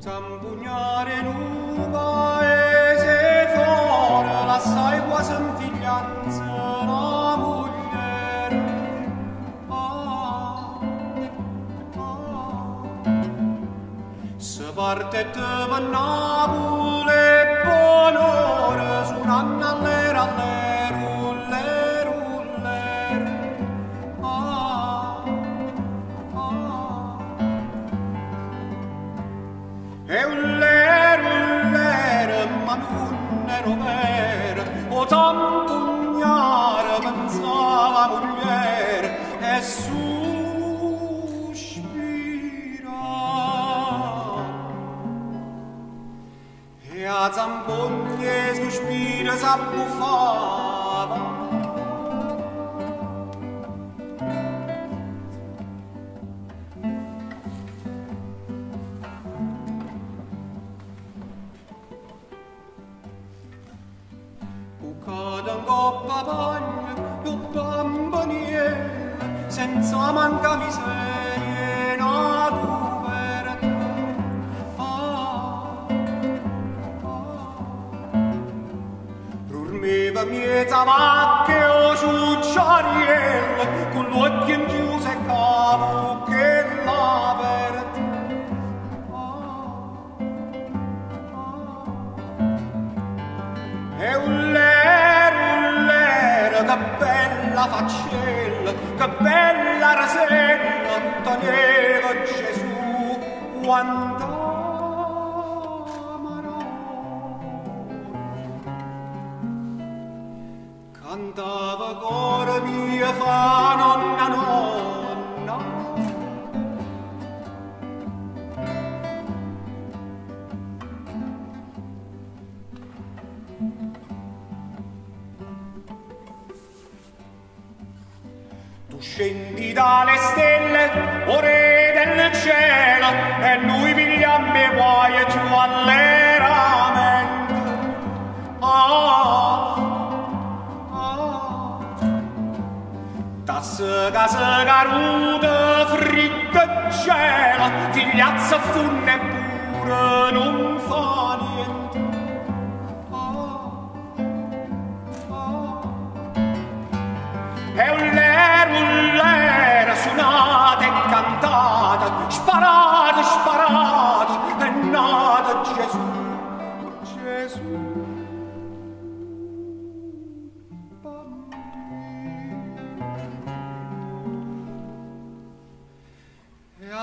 Zambugnare l'uva e se fuori l'assai quasi in figlianza la moglie. Ah, ah. Se parte te va Napule e E un lero, un lero, ma non ero vero, o tanto ignara pensava moglie e sospira. E a zampogne sospira s'abbuffava babagna più bamboniera senza manca miseria no tu vertù ah, ah. Rurmeva macche o ciucciariella con l'occhio in chiuso e cavo che l'aperta ah, Eu ah. Che bella faccella, che bella rasella, teneva Gesù quando. Cantava cuore mia fa nonna nonna, Scendi dalle stelle, o re del cielo, e noi vigliambe guai e tu alleramenti. Ah, ah. sega, gasega rude fritte cielo, figliazza funne pure non fa niente.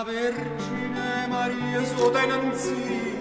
Vergine Maria sua tenenzia,